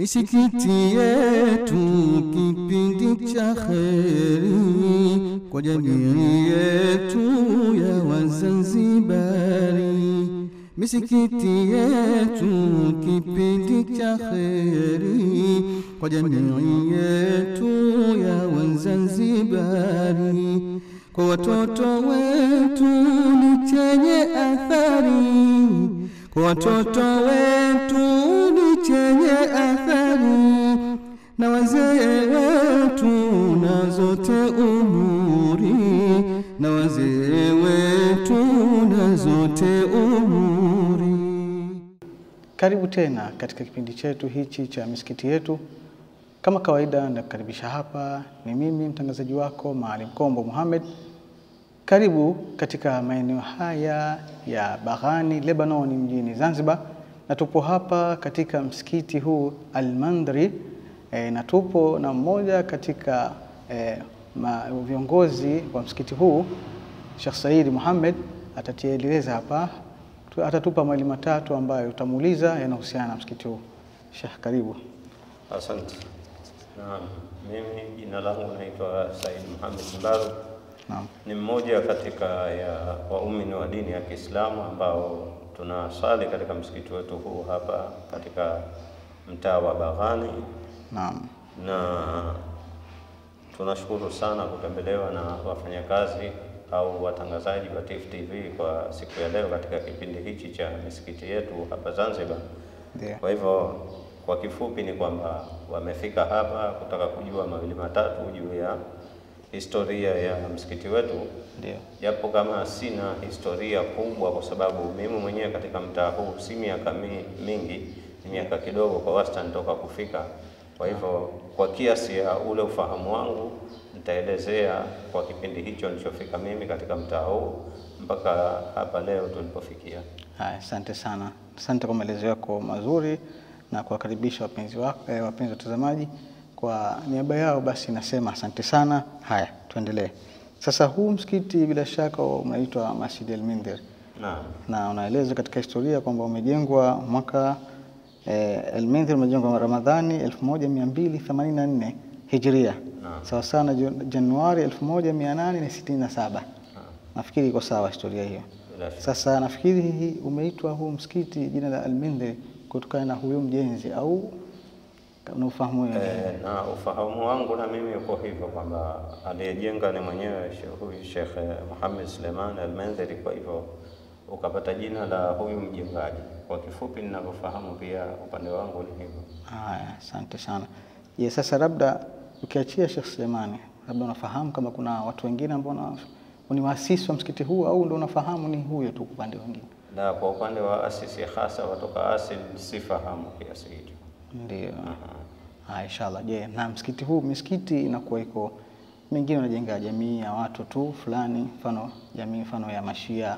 Misikiti yetu kipindi cha kheri kwa jamii yetu ya Wazanzibari. Misikiti yetu kipindi cha kheri kwa jamii yetu ya Wazanzibari. Kwa watoto wetu ni chenye athari, kwa watoto wetu Karibu tena katika kipindi chetu hichi cha misikiti yetu. Kama kawaida, nakukaribisha hapa, ni mimi mtangazaji wako Maalim Kombo Muhammad. Karibu katika maeneo haya ya Baghani, Lebanon, mjini Zanzibar, na tupo hapa katika msikiti huu Al-Mandri e, na tupo na mmoja katika e, ma, viongozi wa msikiti huu Sheikh Said Muhammad atatieleza hapa, atatupa mali matatu ambayo utamuuliza yanahusiana na msikiti huu. Sheikh, karibu. Asante. Naam, mimi jina langu naitwa Said Muhammad Mbaru. Naam. Ni mmoja katika ya waumini wa dini ya Kiislamu ambao tunasali katika msikiti wetu huu hapa katika mtaa wa Baghani, Naam. na tunashukuru sana kutembelewa na wafanyakazi au watangazaji wa TIFF TV kwa siku ya leo katika kipindi hichi cha misikiti yetu hapa Zanzibar. Ndio. Kwa hivyo kwa kifupi ni kwamba wamefika hapa kutaka kujua mawili matatu juu ya historia ya msikiti wetu, Ndio. japo kama sina historia kubwa, kwa sababu mimi mwenyewe katika mtaa huu si miaka mingi, ni miaka kidogo kwa wastani toka kufika. Kwa hivyo kwa kiasi ya ule ufahamu wangu nitaelezea kwa kipindi hicho nilichofika mimi katika mtaa huu mpaka hapa leo tulipofikia. Haya, asante sana, asante kwa maelezo yako mazuri na kuwakaribisha wapenzi wako, eh, wapenzi watazamaji. Kwa niaba yao basi nasema asante sana. Haya, tuendelee sasa. Huu msikiti bila shaka unaitwa Masjid al-Mindhir na, na unaeleza katika historia kwamba umejengwa mwaka eh, al-Mindhir umejengwa Ramadhani 1284 Hijria, Naam. sawa sawa na Jan- Januari 1867. Nafikiri iko sawa historia hiyo. Sasa nafikiri hii umeitwa huu msikiti jina la Al-Mindhir kutokana na huyo mjenzi au na ufahamu wewe? E, na ufahamu wangu na mimi uko hivyo kwamba aliyejenga ni mwenyewe huyu Sheikh Muhammad Suleiman Al-Mandhari, kwa hivyo ukapata jina la huyu mjengaji. Kwa kifupi ninavyofahamu, pia upande wangu ni hivyo. Haya, asante sana. Je, sasa labda ukiachia Sheikh Sulemani, labda unafahamu kama kuna watu wengine ambao na- ni waasisi wa msikiti huu au ndio unafahamu ni huyo tu upande wengine? Na kwa upande wa asisi hasa watoka asil sifahamu kiasi hicho. Ndio. Ah, inshallah. Je, na msikiti huu, misikiti inakuwa iko mingine unajenga jamii ya watu tu fulani, mfano jamii mfano ya Mashia,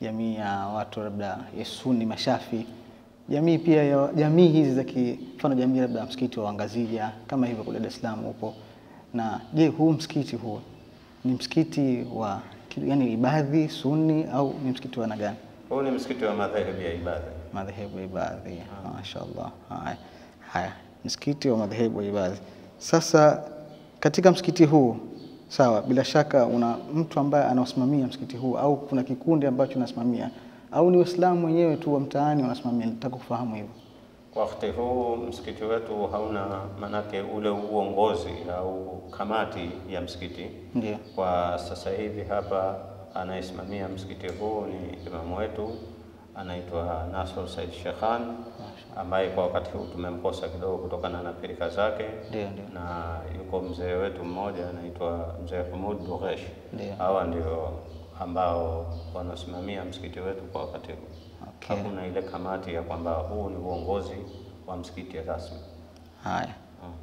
jamii ya watu labda Yesuni, Sunni Mashafi, jamii pia ya jamii hizi za kifano, jamii labda msikiti wa Wangazija kama hivyo kule Dar es Salaam upo. Na je, huu msikiti huu ni msikiti wa yani ibadhi Sunni au ni msikiti wa nagani? gani? Huu ni msikiti wa madhehebu ya ibada. madhehebu ya ibadhi. Mashaallah. Haya, haya, msikiti wa madhehebu ya ibadhi. Sasa katika msikiti huu sawa, bila shaka una mtu ambaye anaosimamia msikiti huu au kuna kikundi ambacho unasimamia au ni Waislamu wenyewe tu wa mtaani wanasimamia? Nataka kufahamu hivyo. Kwa wakati huu msikiti wetu hauna manake ule uongozi au kamati ya msikiti. Ndio. Kwa sasa hivi hapa anayesimamia msikiti huu ni imamu wetu anaitwa Nasr Said Shekhan ambaye kwa wakati huu tumemkosa kidogo kutokana na pirika zake, Ndio, ndio. na yuko mzee wetu mmoja anaitwa mzee Humud. Ndio. Hawa ndio ambao wanasimamia msikiti wetu kwa wakati huu. Okay. Hakuna ile kamati ya kwamba huu ni uongozi wa msikiti rasmi. Haya,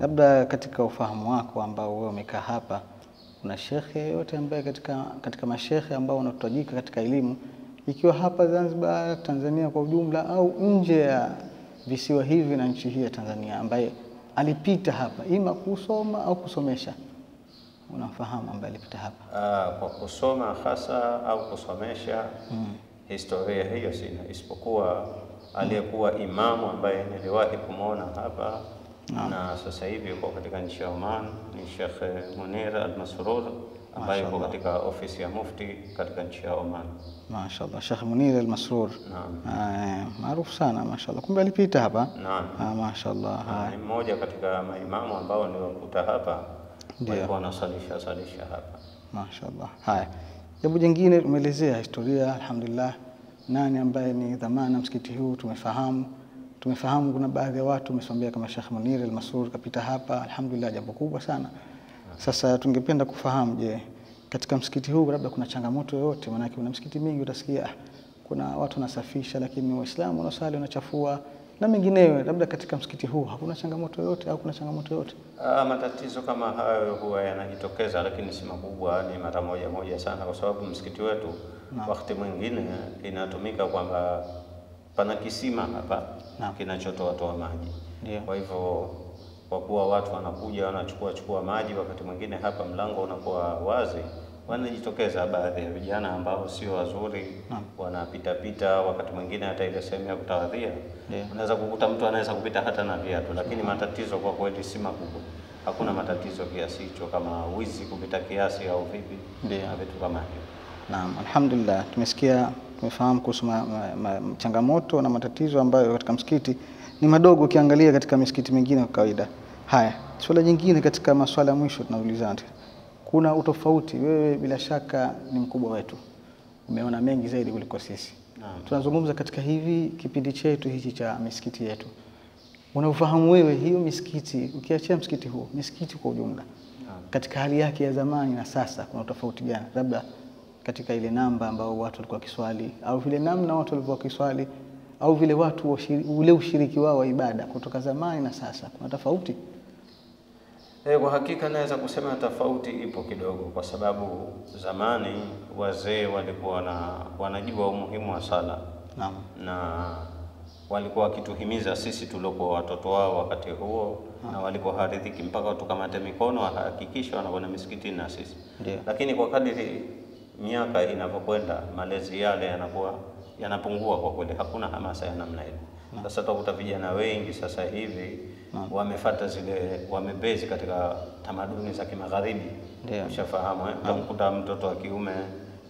labda katika ufahamu wako ambao wewe umekaa hapa, kuna shekhe yote ambaye katika, katika mashekhe ambao wanatajika katika elimu ikiwa hapa Zanzibar, Tanzania kwa ujumla, au nje ya visiwa hivi na nchi hii ya Tanzania, ambaye alipita hapa ima kusoma au kusomesha? Unamfahamu ambaye alipita hapa? Ah, kwa kusoma hasa au kusomesha mm. historia hiyo sina, isipokuwa aliyekuwa imamu ambaye niliwahi kumwona hapa na sasa hivi yuko katika nchi ya Oman. Ni Sheikh Munir Al-Masrur ambaye yuko katika ofisi ya mufti katika nchi ya Oman. Mashaallah, Sheikh Munir Al-Masrur. Eh, maarufu sana mashaallah. Kumbe alipita hapa. Naam. Ah, mashaallah. Ni mmoja katika maimamu ambao niliwakuta hapa. Walikuwa wanasalisha salisha hapa. Mashaallah. Haya, jambo jingine umeelezea historia, alhamdulillah, nani ambaye ni dhamana msikiti huu tumefahamu. Tumefahamu kuna baadhi ya watu umesomea kama Sheikh Munir al-Masrur kapita hapa, alhamdulillah, jambo kubwa sana. Sasa tungependa kufahamu, je, katika msikiti huu labda kuna changamoto yoyote? Maanake kuna msikiti mingi utasikia ah, kuna watu wanasafisha, lakini Waislamu wanasali wanachafua na mengineyo. Labda katika msikiti huu hakuna changamoto yoyote au kuna changamoto yoyote? Ah, matatizo kama hayo huwa yanajitokeza, lakini si makubwa, ni mara moja moja sana, kwa sababu msikiti wetu wakati mwingine inatumika kwamba pana kisima hapa kinachotoatoa kinachotoa toa maji. yeah. Kwa hivyo kwa kuwa watu wanakuja wanachukua chukua maji, wakati mwingine hapa mlango unakuwa wazi, wanajitokeza baadhi ya vijana ambao sio wazuri, wanapita pita, wakati mwingine hata ile sehemu ya kutawadhia yeah. unaweza kukuta mtu anaweza kupita hata na viatu, lakini matatizo kwa kweli si makubwa. Hakuna matatizo kiasi hicho kama wizi kupita kiasi au vipi Ndio. na vitu kama hivyo. Naam, alhamdulillah, tumesikia tumefahamu kuhusu changamoto na matatizo ambayo katika msikiti ni madogo ukiangalia katika misikiti mingine kwa kawaida. Haya, swala jingine katika maswala ya mwisho tunaulizana, kuna utofauti. Wewe bila shaka ni mkubwa wetu, umeona mengi zaidi kuliko sisi. Tunazungumza katika hivi kipindi chetu hichi cha misikiti yetu, unaofahamu wewe hiyo misikiti, ukiachia msikiti huu, misikiti kwa ujumla katika hali yake ya zamani na sasa kuna utofauti gani? Labda katika ile namba ambao watu walikuwa wakiswali au vile namna watu walikuwa wakiswali au vile watu ule ushiriki wao wa ibada kutoka zamani na sasa kuna tofauti? Eh, kwa hakika naweza kusema tofauti ipo kidogo, kwa sababu zamani wazee walikuwa na wanajua umuhimu wa sala na, na walikuwa wakituhimiza sisi tuliokuwa watoto wao wakati huo, ha. na walikuwa haridhiki mpaka tukamate mikono wahakikisha wanakwenda misikitini na sisi. yeah. Lakini kwa kadiri miaka inavyokwenda, malezi yale yanakuwa yanapungua kwa kweli, hakuna hamasa ya namna ile. Sasa utakuta vijana wengi sasa hivi wamefata zile, wamebezi katika tamaduni za kimagharibi. Ndio. Ushafahamu eh? Utamkuta mtoto wa kiume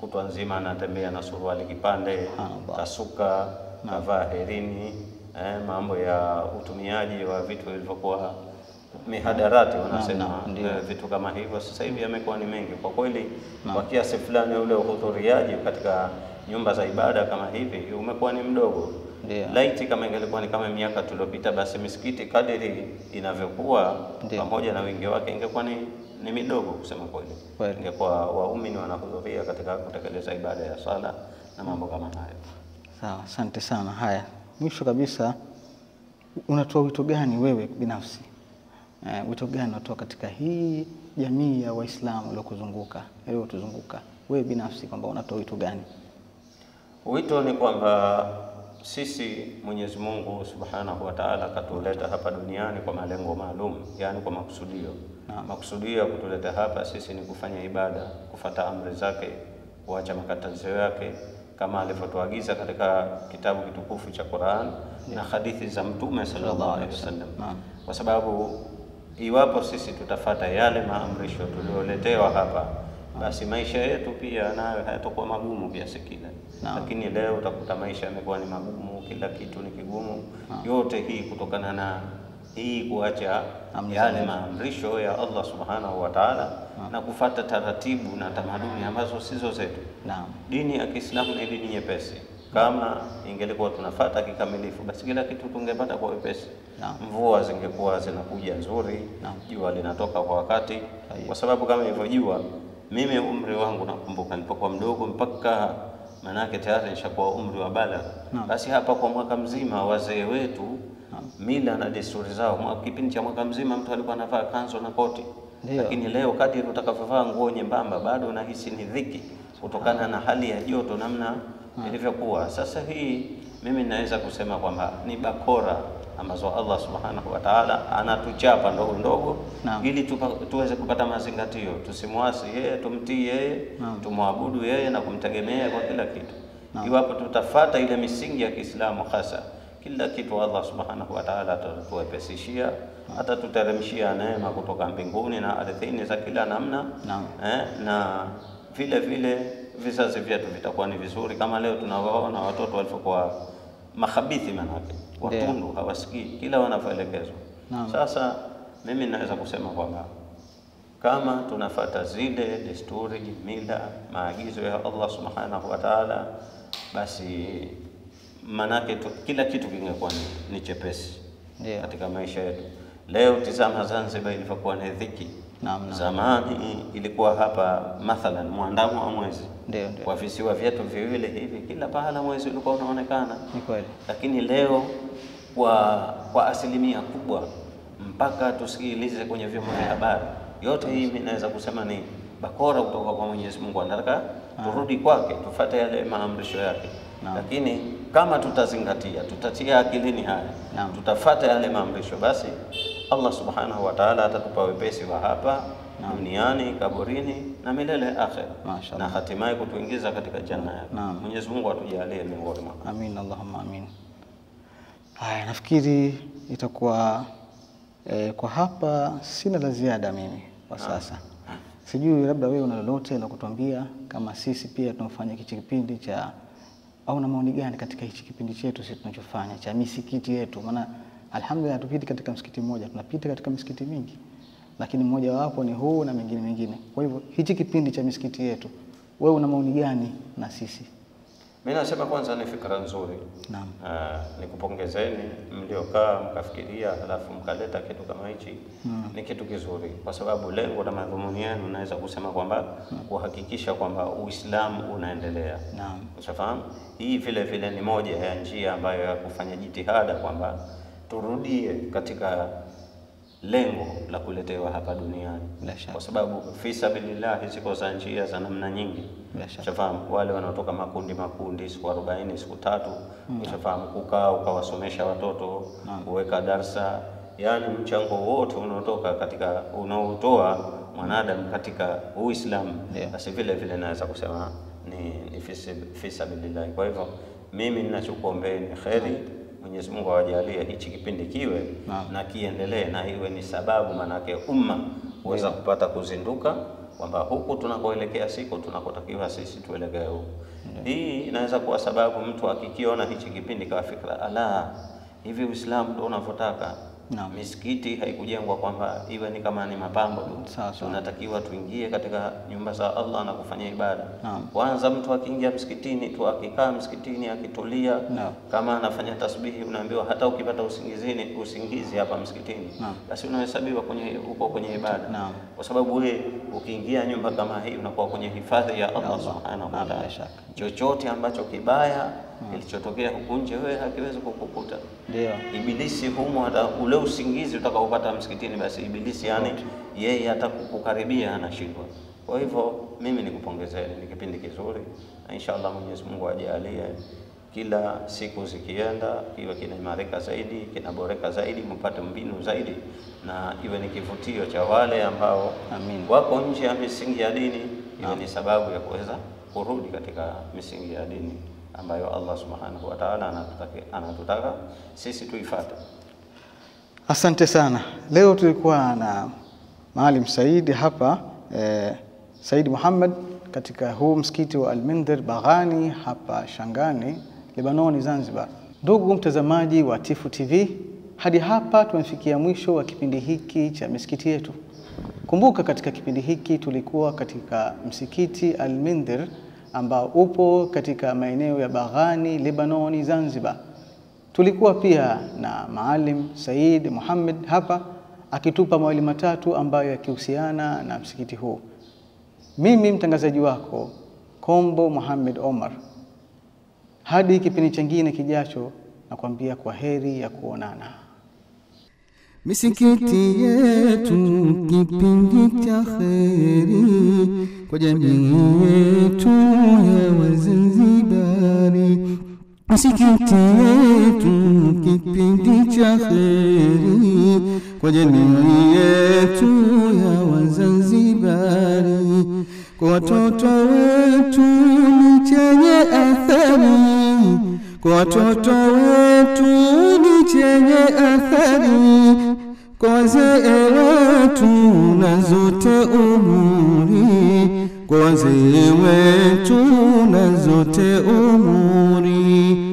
kutwa nzima anatembea na suruali kipande, kasuka, kavaa herini, eh, mambo ya utumiaji wa vitu vilivyokuwa mihadarati wanasema, ndio. eh, vitu kama hivyo sasa hivi yamekuwa ni mengi kwa kweli. Kwa kiasi fulani ule uhudhuriaji katika nyumba za ibada kama hivi umekuwa ni mdogo. Ndio. Laiti kama ingelikuwa ni kama miaka tuliopita, basi misikiti kadiri inavyokuwa pamoja na wingi wake ingekuwa ni, ni midogo kusema kweli, ingekuwa waumini wanahudhuria katika kutekeleza ibada ya sala na mambo kama hayo. Sawa, asante sana. Haya, mwisho kabisa, unatoa wito gani wewe binafsi? Eh, wito gani unatoa katika hii jamii ya Waislamu iliyokuzunguka iliyotuzunguka, wewe binafsi, kwamba unatoa wito gani? Wito ni kwamba sisi Mwenyezi Mungu Subhanahu wa Ta'ala katuleta hapa duniani kwa malengo maalum, yani kwa makusudio. Na Makusudio ya kutuleta hapa sisi ni kufanya ibada, kufata amri zake, kuacha makatazo yake kama alivyotuagiza katika kitabu kitukufu cha Qur'an na hadithi za Mtume sallallahu alaihi wasallam. Kwa sababu iwapo sisi tutafata yale maamrisho tulioletewa hapa basi maisha yetu pia nayo hayatakuwa magumu kiasi kile. Lakini leo utakuta maisha yamekuwa ni magumu, kila kitu ni kigumu. Yote hii kutokana na hii kuacha yale maamrisho ya Allah subhanahu wa ta'ala na kufata taratibu na tamaduni ambazo sizo zetu. Naam. Dini ya Kiislamu ni dini nyepesi. Kama ingelikuwa tunafata kikamilifu, basi kila kitu tungepata kwa wepesi. Mvua zingekuwa zinakuja nzuri, jua linatoka kwa wakati, kwa sababu kama ilivyojua mimi umri wangu nakumbuka nilipokuwa mdogo mpaka manake tayari nishakuwa umri wa balagha. Basi hapa kwa mwaka mzima wazee wetu mila na desturi zao, kipindi cha mwaka mzima mtu alikuwa anavaa kanzo na koti. Ndiyo. lakini leo kadiri utakavyovaa nguo nyembamba bado unahisi ni dhiki kutokana na hali ya joto namna ilivyokuwa. Sasa hii mimi naweza kusema kwamba ni bakora ambazo Allah subhanahu wa ta'ala anatuchapa ndogo ndogo ili tupa, tuweze kupata mazingatio, tusimwasi yeye, tumtii yeye, tumwabudu yeye na kumtegemea kwa kila kitu. Iwapo tutafata ile misingi ya Kiislamu hasa kila kitu Allah subhanahu wa ta'ala atatuwepesishia, atatuteremshia neema kutoka mbinguni na ardhini za kila namna. Eh, na vile vile vizazi vyetu vitakuwa ni vizuri, kama leo tunavyoona watoto walivyokuwa mahabithi manake watundu, hawasikii kila wanavyoelekezwa. Sasa mimi naweza kusema kwamba kama tunafata zile desturi, mila, maagizo ya Allah subhanahu wa ta'ala, basi manake tu, kila kitu kingekuwa ni, ni chepesi yeah, katika maisha yetu. Leo tizama Zanzibar ilivyokuwa ni dhiki. Naam. Zamani ilikuwa hapa mathalan mwandamo wa mwezi Ndio, ndio. kwa visiwa vyetu viwili hivi, kila pahala mwezi ulikuwa unaonekana Ni kweli. lakini leo kwa kwa asilimia kubwa mpaka tusikilize kwenye vyombo vya habari, yote hii inaweza kusema ni bakora kutoka kwa Mwenyezi Mungu. Anataka turudi kwake, tufate yale maamrisho yake. Naam. Lakini kama tutazingatia, tutatia akilini haya, Naam. tutafata yale maamrisho, basi Allah subhanahu wa ta'ala atatupa wepesi wa hapa duniani, kaburini na milele akhera, na hatimaye kutuingiza katika janna yake. Mwenyezi Mungu atujalie miongoni mwa Amin, Allahumma amin. Haya, nafikiri itakuwa eh, kwa hapa sina la ziada mimi kwa sasa. Sijui labda wewe una lolote la kutuambia kama sisi pia tunafanya hichi kipindi cha au na maoni gani katika hichi kipindi chetu sisi tunachofanya cha misikiti yetu, maana alhamdulillah hatupiti katika msikiti mmoja, tunapita katika misikiti mingi, lakini mmoja wapo ni huu na mengine mengine. Kwa hivyo hichi kipindi cha misikiti yetu, wewe una maoni gani na sisi? Mimi nasema kwanza ni fikra nzuri. Naam. Uh, nikupongezeni mliokaa mkafikiria, halafu mkaleta kitu kama hichi ni kitu kizuri, kwa sababu lengo la madhumuni yenu naweza kusema kwamba kuhakikisha kwamba Uislamu unaendelea. Naam. Ushafahamu? Hii vile vile ni moja ya njia ambayo ya kufanya jitihada kwamba turudie katika lengo la kuletewa hapa duniani, kwa sababu fi sabilillah ziko za njia za namna nyingi. Ushafahamu, wale wanaotoka makundi makundi, siku arobaini siku tatu, ushafahamu, kukaa ukawasomesha watoto, kuweka darsa, yani mchango wote unaotoka katika unaotoa mwanadamu katika Uislamu, basi vile vile naweza kusema ni, ni fi fi sabilillah. Kwa hivyo mimi ninachokuombeeni kheri, Mwenyezi Mungu awajalie hichi kipindi kiwe na, na kiendelee na iwe ni sababu, manake umma huweza kupata kuzinduka kwamba huku tunakoelekea siko tunakotakiwa sisi tuelekee huku. Hii inaweza kuwa sababu mtu akikiona hichi kipindi kawa fikra, ala, hivi Uislamu ndio unavyotaka. Naam. Misikiti haikujengwa kwamba iwe ni kama ni mapambo tu. Tunatakiwa tuingie katika nyumba za Allah na kufanya ibada. Kwanza mtu akiingia msikitini tu, akikaa msikitini, akitulia kama anafanya tasbihi, unaambiwa hata ukipata usingizini usingizi hapa msikitini, basi unahesabiwa kwenye uko kwenye ibada, Naam. kwa sababu wewe ukiingia nyumba kama hii unakuwa kwenye hifadhi ya Allah Allah. subhanahu wa ta'ala. Chochote ambacho kibaya kilichotokea huku nje wewe hakiwezi kukukuta. Ndio. Ibilisi humo, hata ule usingizi utakaopata msikitini, basi ibilisi yani yeye hata kukukaribia anashindwa. Kwa hivyo mimi nikupongezeni, ni kipindi kizuri, na inshallah Mwenyezi Mungu ajalie kila siku zikienda iwe kinaimarika zaidi, kinaboreka zaidi, mpate mbinu zaidi, na iwe ni kivutio cha wale ambao Amin. wako nje ya misingi ya dini, iwe ni sababu ya kuweza kurudi katika misingi ya dini ambayo Allah subhanahu wa ta'ala anatutaka, anatutaka sisi tuifuate. Asante sana. Leo tulikuwa na Maalim saidi hapa eh, Said Muhammad katika huu msikiti wa Almindhir Baghani hapa Shangani, Lebanoni, Zanzibar. Ndugu mtazamaji wa Tifu TV, hadi hapa tumefikia mwisho wa kipindi hiki cha misikiti yetu. Kumbuka katika kipindi hiki tulikuwa katika msikiti Almindhir ambao upo katika maeneo ya Baghani, Lebanoni, Zanzibar. Tulikuwa pia na Maalim Said Muhammad hapa akitupa mawili matatu ambayo yakihusiana na msikiti huu. Mimi mtangazaji wako Kombo Muhammad Omar. Hadi kipindi chengine kijacho, nakwambia kwa heri ya kuonana. Misikiti yetu kipindi cha kheri kwa jamii yetu ya Wazanzibari. Misikiti yetu kipindi cha kheri kwa jamii yetu ya Wazanzibari. Kwa watoto wetu ni chenye athari kwa watoto wetu ni chenye athari, kwa wazee wetu na zote umuri, kwa wazee wetu na zote umuri